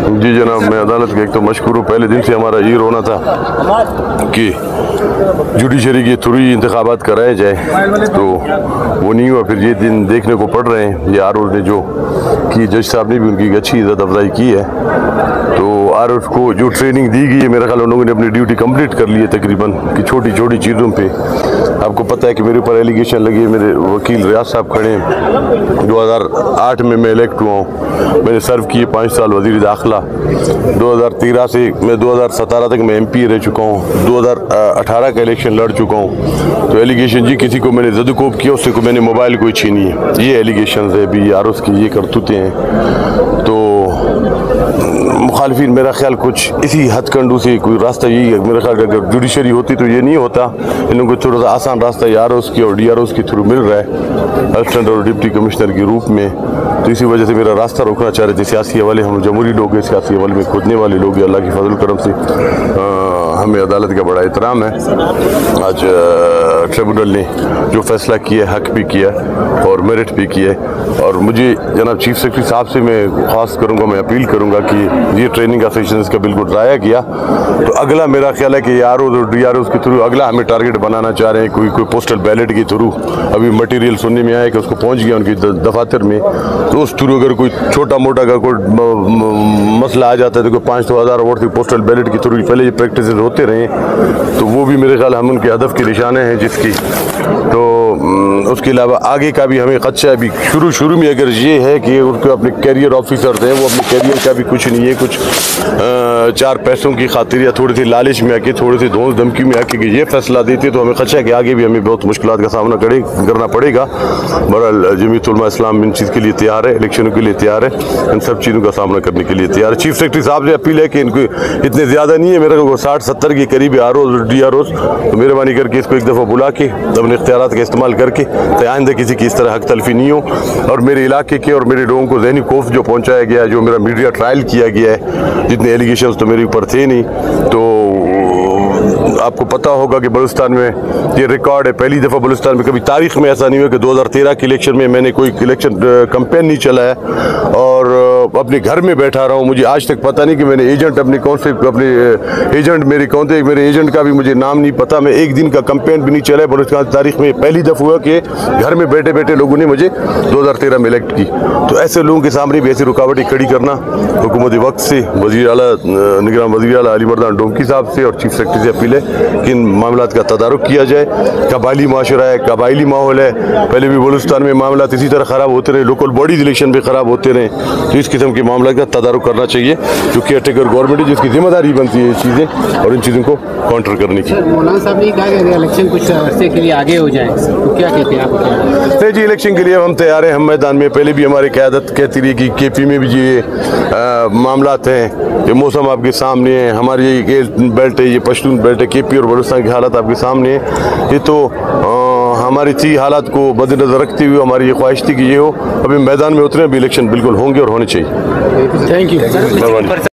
جی جناب، میں عدالت کا ایک تو مشکور ہوں پہلے دن سے ہمارا یہ رونا تھا کہ جوڈیشری کے تھرو ہی انتخابات کرائے جائے۔ تو وہ نہیں ہوا، پھر یہ دن دیکھنے کو پڑ رہے ہیں۔ یہ آر نے جو کی، جج صاحب نے بھی ان کی اچھی عزت افزائی کی ہے۔ تو آر کو جو ٹریننگ دی گئی ہے میرا خیال ان لوگوں نے اپنی ڈیوٹی کمپلیٹ کر لی ہے تقریباً، کہ چھوٹی چھوٹی چیزوں پہ۔ آپ کو پتہ ہے کہ میرے اوپر ایلیگیشن لگی ہے، میرے وکیل ریاض صاحب کھڑے ہیں۔ دو ہزار آٹھ میں میں الیکٹ ہوا ہوں۔ میں نے سرو کیے پانچ سال وزیر داخلہ۔ دو ہزار تیرہ سے میں دو ہزار ستارہ تک میں ایم پی رہ چکا ہوں۔ دو ہزار اٹھارہ کا الیکشن لڑ چکا ہوں۔ تو ایلیگیشن جی کسی کو میں نے زد کوب کیا، اس سے کو میں نے موبائل کوئی چھینی ہے۔ یہ ایلیگیشنز ہے بھی آر کی یہ کرتوتے ہیں۔ تو مخالفین، میرا خیال کچھ اسی ہتھ کنڈو سے کوئی راستہ یہی ہے۔ میرا خیال اگر جوڈیشری ہوتی تو یہ نہیں ہوتا۔ ان لوگوں کو تھوڑا سا آسان راستہ یہ آر اوز کی اور ڈی آر اوز کے تھرو مل رہا ہے۔ اسسٹنٹ اور ڈپٹی کمشنر کے روپ میں۔ تو اسی وجہ سے میرا راستہ روکنا چاہ رہے تھے۔ سیاسی حوالے ہم جمہوری لوگ ہیں، سیاسی حوالے میں کھودنے والے لوگ ہیں۔ اللہ کی فضل کرم سے ہمیں عدالت کا بڑا احترام ہے۔ آج ٹریبونل نے جو فیصلہ کیا حق بھی کیا اور میرٹ بھی کیا اور مجھے جناب چیف سیکرٹری صاحب سے میں خاص کروں گا، میں اپیل کروں گا کہ یہ ٹریننگ کا سیشن اس کا بالکل ضائع کیا۔ تو اگلا میرا خیال ہے کہ آر اوز اور ڈی آر اوز کے تھرو اگلا ہمیں ٹارگٹ بنانا چاہ رہے ہیں، کوئی کوئی پوسٹل بیلٹ کے تھرو۔ ابھی مٹیریل سننے میں آیا کہ اس کو پہنچ گیا ان کی دفاتر میں۔ تو اس تھرو اگر کوئی چھوٹا موٹا کا کوئی مسئلہ آ جاتا ہے تو کوئی پانچ سو ہزار ووٹ کی پوسٹل بیلٹ کے تھرو پہلے یہ پریکٹسز ہوتے رہے تو وہ بھی میرے خیال ہم ان کے ہدف کے نشانے ہیں جس کی۔ تو اس کے علاوہ آگے کا بھی ہمیں خدشہ ابھی شروع شروع میں اگر یہ ہے کہ ان کو اپنے کیریئر آفیسر ہیں وہ اپنے کیریئر کا بھی کچھ نہیں ہے، کچھ چار پیسوں کی خاطر یا تھوڑی سی لالچ میں آ کے، تھوڑی سی دھونس دھمکی میں آ کے یہ فیصلہ دیتے تو ہمیں خدشہ ہے کہ آگے بھی ہمیں بہت مشکلات کا سامنا کرے، کرنا پڑے گا۔ بہرحال جمیعت علماء اسلام ان چیز کے لیے تیار ہے، الیکشنوں کے لیے تیار ہے۔ ان سب چیزوں کا سامنا کرنے کے لیے تیار ہے۔ چیف سیکرٹری صاحب سے اپیل ہے کہ ان کو اتنے زیادہ نہیں ہے، میرے کو ساٹھ، ستر کے قریب R Os D R Os تو مہربانی کر کے اس کو ایک دفعہ بلا کے، اپنے اختیارات کا استعمال کر کے آئندہ کسی کی اس طرح حق تلفی نہیں ہو۔ اور میرے علاقے کے اور میرے لوگوں کو ذہنی کوف جو پہنچایا گیا جو میرا میڈیا ٹرائل کیا گیا ہے، جتنے ایلیگیشنز تو میرے اوپر تھے نہیں، تو آپ کو پتہ ہوگا کہ بلوچستان میں یہ ریکارڈ ہے، پہلی دفعہ بلوچستان میں، کبھی تاریخ میں ایسا نہیں ہوا کہ دو ہزار تیرہ کے الیکشن میں میں نے کوئی الیکشن کمپین نہیں چلایا۔ اور اپنے گھر میں بیٹھا رہا ہوں، مجھے آج تک پتہ نہیں کہ میں نے ایجنٹ اپنے کون سے اپنے ایجنٹ میرے کون تھے میرے ایجنٹ کا بھی مجھے نام نہیں پتہ، میں ایک دن کا کمپین بھی نہیں چلایا بلوچستان تاریخ میں پہلی دفعہ ہوا کہ گھر میں بیٹھے بیٹھے لوگوں نے مجھے دو ہزار تیرہ میں الیکٹ کی۔ تو ایسے لوگوں کے سامنے بھی ایسی رکاوٹیں کھڑی کرنا حکومت وقت سے، وزیر اعلیٰ، نگران وزیر اعلیٰ علی مردان ڈومکی صاحب سے اور چیف سیکرٹری سے اپیل ہے کہ ان معاملات کا تدارک کیا جائے۔ قبائلی معاشرہ ہے، قبائلی ماحول ہے۔ پہلے بھی بلوچستان میں معاملات اسی طرح خراب ہوتے رہے لوکل باڈیز الیکشن بھی خراب ہوتے رہے۔ تو اس قسم کے معاملات کا تدارک کرنا چاہیے جو کیئر ٹیکر گورنمنٹ ہے جس کی ذمہ داری بنتی ہے یہ چیزیں اور ان چیزوں کو کاؤنٹر کرنے کی مولانا صاحب نے کہا کہ الیکشن کچھ عرصے کے لیے آگے ہو جائیں تو کیا کہتے ہیں آپ؟ جی الیکشن کے لیے ہم تیار ہیں۔ ہم میدان میں پہلے بھی ہماری قیادت کہتی رہی کہ کے پی میں بھی یہ معاملات ہیں۔ یہ موسم آپ کے سامنے ہے۔ ہماری یہ بیلٹ ہے یہ پشتون بیلٹ ہے۔ کے پی اور بلوچستان کی حالت آپ کے سامنے ہے۔ یہ تو ہماری تھی حالات کو مد نظر رکھتے ہوئے ہماری یہ خواہش تھی کہ یہ ہو ابھی میدان میں اترے ابھی الیکشن بالکل ہوں گے اور ہونے چاہیے۔ Thank you